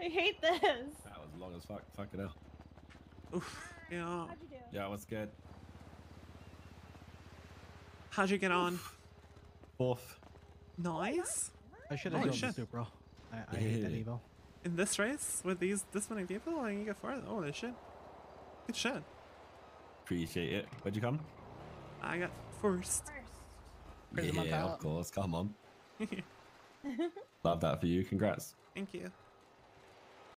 I hate this. That was long as fuck. Fuck it out. Oof. Yeah. How'd you do? Yeah, it was good. How'd you get on? Fourth. Nice. I should have oh, done shit. bro. I, I hate that evil. Evo. In this race with these this many people, and you get fourth. Holy shit. Good shit. Appreciate it. Where'd you come? I got first. First. Yeah, of course. Come on. Love that for you. Congrats. Thank you.